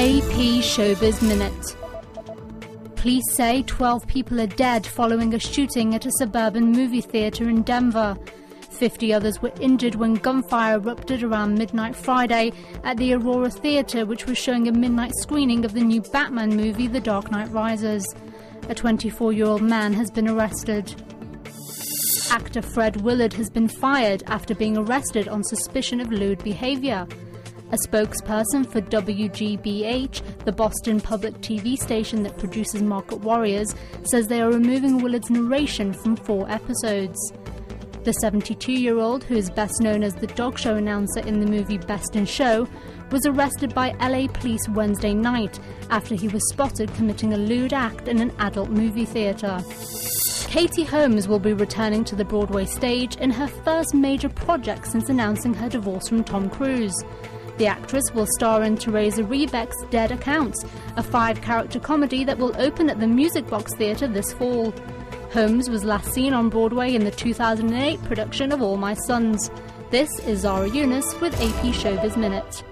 AP Showbiz Minute. Police say 12 people are dead following a shooting at a suburban movie theatre in Denver. 50 others were injured when gunfire erupted around midnight Friday at the Aurora Theatre, which was showing a midnight screening of the new Batman movie, The Dark Knight Rises. A 24 year old man has been arrested. Actor Fred Willard has been fired after being arrested on suspicion of lewd behaviour. A spokesperson for WGBH, the Boston public TV station that produces Market Warriors, says they are removing Willard's narration from four episodes. The 72 year old, who is best known as the dog show announcer in the movie Best in Show, was arrested by LA police Wednesday night after he was spotted committing a lewd act in an adult movie theatre. Katie Holmes will be returning to the Broadway stage in her first major project since announcing her divorce from Tom Cruise. The actress will star in Teresa Rebeck's Dead Accounts, a five character comedy that will open at the Music Box Theatre this fall. Holmes was last seen on Broadway in the 2008 production of All My Sons. This is Zara Yunus with AP Showbiz Minute.